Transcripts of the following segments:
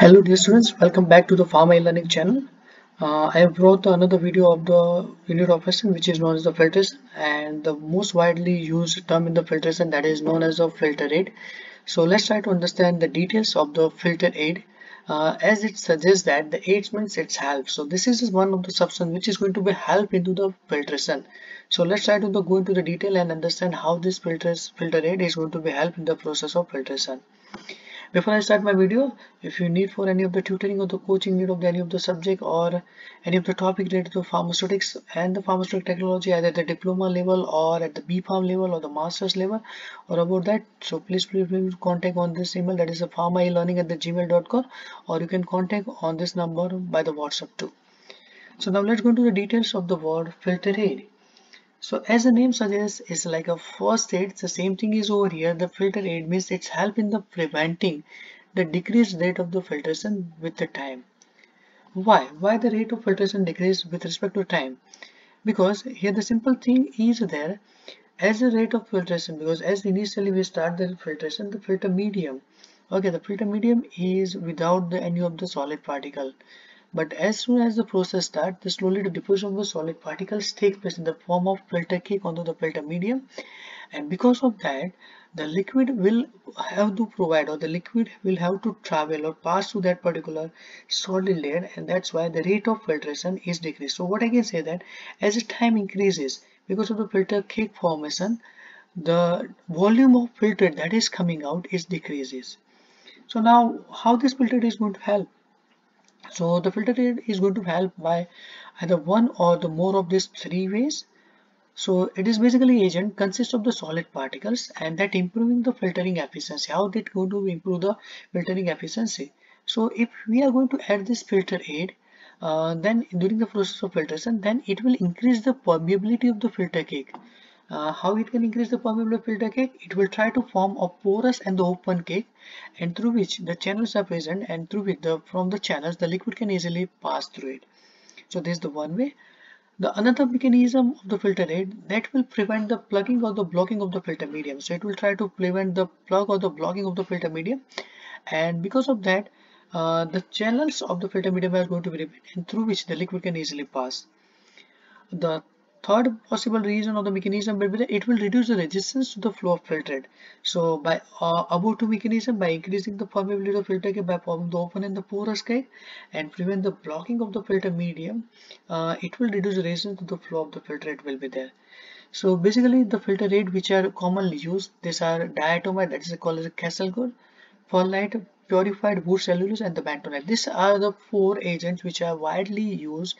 Hello dear students, welcome back to the Pharma e-learning channel. Uh, I have brought another video of the unit of filtration which is known as the filtration and the most widely used term in the filtration that is known as the filter aid. So let's try to understand the details of the filter aid uh, as it suggests that the aid means it's help. So this is one of the substance which is going to be help into the filtration. So let's try to the, go into the detail and understand how this filters, filter aid is going to be help in the process of filtration. Before I start my video, if you need for any of the tutoring or the coaching need of any of the subject or any of the topic related to pharmaceutics and the pharmaceutical technology either at the diploma level or at the BPharm level or the master's level or about that so please please, please contact on this email that is a pharma at the gmail.com or you can contact on this number by the WhatsApp too. So now let's go into the details of the word filter aid. So as the name suggests, it's like a first aid. The same thing is over here. The filter aid means it's help in the preventing the decreased rate of the filtration with the time. Why? Why the rate of filtration decrease with respect to time? Because here the simple thing is there as the rate of filtration because as initially we start the filtration the filter medium okay the filter medium is without the, any of the solid particle but as soon as the process starts, the slowly the diffusion of the solid particles takes place in the form of filter cake onto the filter medium and because of that the liquid will have to provide or the liquid will have to travel or pass through that particular solid layer and that's why the rate of filtration is decreased. So what I can say that as the time increases because of the filter cake formation the volume of filter that is coming out is decreases. So now how this filter is going to help? So the filter aid is going to help by either one or the more of these three ways. So it is basically agent consists of the solid particles and that improving the filtering efficiency. How that going to improve the filtering efficiency? So if we are going to add this filter aid, uh, then during the process of filtration, then it will increase the permeability of the filter cake uh, how it can increase the permeability filter cake? It will try to form a porous and the open cake and through which the channels are present and through which the from the channels the liquid can easily pass through it. So this is the one way. The another mechanism of the filter aid that will prevent the plugging or the blocking of the filter medium. So it will try to prevent the plug or the blocking of the filter medium. And because of that uh, the channels of the filter medium are going to be and through which the liquid can easily pass. The third possible reason of the mechanism will be that it will reduce the resistance to the flow of filtrate. So by uh, above two mechanism by increasing the permeability of filter cake by forming the open and the porous cake and prevent the blocking of the filter medium, uh, it will reduce the resistance to the flow of the filtrate will be there. So basically the filter aid which are commonly used, these are diatomite that is called as a Kieselguhr, perlite, purified wood cellulose and the bentonite. These are the four agents which are widely used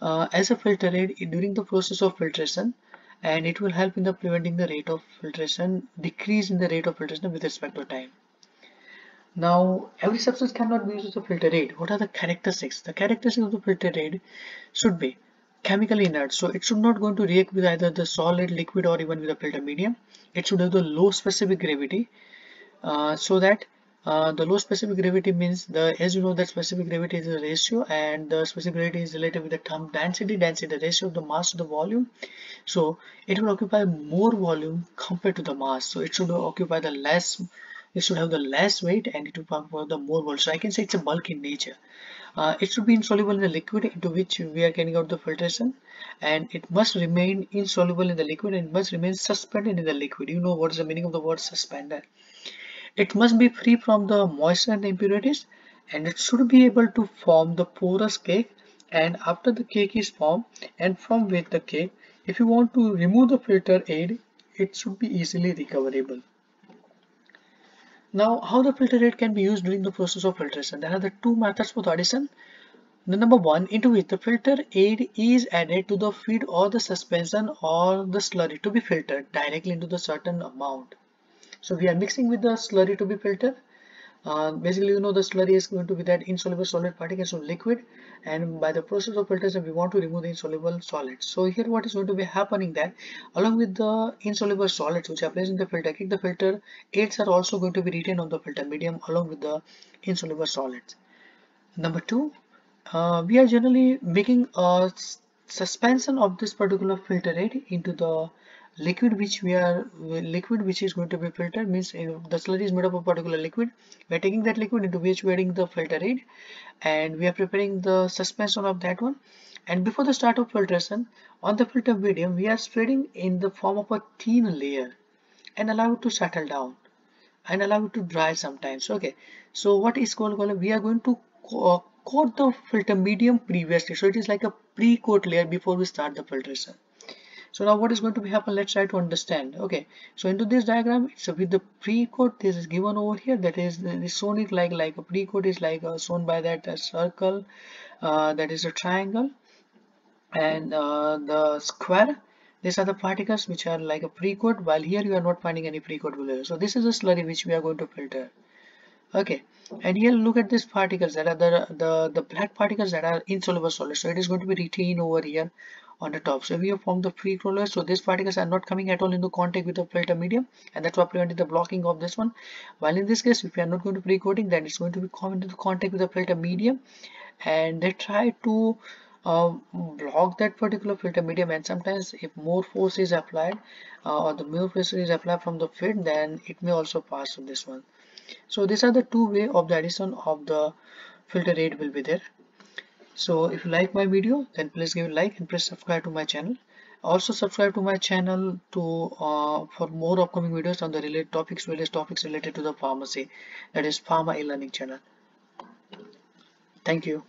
uh, as a filter aid during the process of filtration and it will help in the preventing the rate of filtration decrease in the rate of filtration with respect to time. Now every substance cannot be used as a filter aid. What are the characteristics? The characteristics of the filter aid should be chemically inert so it should not going to react with either the solid liquid or even with the filter medium. It should have the low specific gravity uh, so that uh, the low specific gravity means the as you know that specific gravity is a ratio and the specific gravity is related with the term density. Density the ratio of the mass to the volume. So it will occupy more volume compared to the mass. So it should occupy the less it should have the less weight and it will occupy the more volume. So i can say it's a bulk in nature. Uh, it should be insoluble in the liquid into which we are carrying out the filtration and it must remain insoluble in the liquid and must remain suspended in the liquid. You know what is the meaning of the word suspended it must be free from the moisture and impurities and it should be able to form the porous cake. And after the cake is formed and from with the cake if you want to remove the filter aid it should be easily recoverable. Now how the filter aid can be used during the process of filtration? There are the two methods for the addition. The number one into which the filter aid is added to the feed or the suspension or the slurry to be filtered directly into the certain amount so we are mixing with the slurry to be filtered. Uh, basically, you know, the slurry is going to be that insoluble solid particles of liquid and by the process of filtration, we want to remove the insoluble solids. So here what is going to be happening that along with the insoluble solids which are placed in the filter the filter aids are also going to be retained on the filter medium along with the insoluble solids. Number two, uh, we are generally making a suspension of this particular filter aid into the liquid which we are liquid which is going to be filtered means the slurry is made up of a particular liquid. We are taking that liquid into which we are adding the filter aid and we are preparing the suspension of that one. And before the start of filtration on the filter medium we are spreading in the form of a thin layer and allow it to settle down and allow it to dry sometimes. Okay. So what is called we are going to uh, coat the filter medium previously. So it is like a pre-coat layer before we start the filtration so now what is going to be happen? Let's try to understand. Okay. So into this diagram so with the pre-coat this is given over here. That is shown it like like a pre-coat is like uh, shown by that uh, circle uh, that is a triangle. And uh, the square these are the particles which are like a pre-coat while here you are not finding any pre-coat below. So this is a slurry which we are going to filter. Okay. And here look at these particles that are the the, the black particles that are insoluble solid so it is going to be retained over here on the top. So we have formed the free roller so these particles are not coming at all into contact with the filter medium and that's what prevented the blocking of this one. While in this case if we are not going to pre-coating then it's going to be coming into contact with the filter medium and they try to uh, block that particular filter medium and sometimes if more force is applied uh, or the more force is applied from the feed then it may also pass to this one. So these are the two way of the addition of the filter aid will be there so if you like my video then please give a like and please subscribe to my channel. Also subscribe to my channel to uh, for more upcoming videos on the related topics various topics related to the pharmacy. That is pharma e-learning channel. Thank you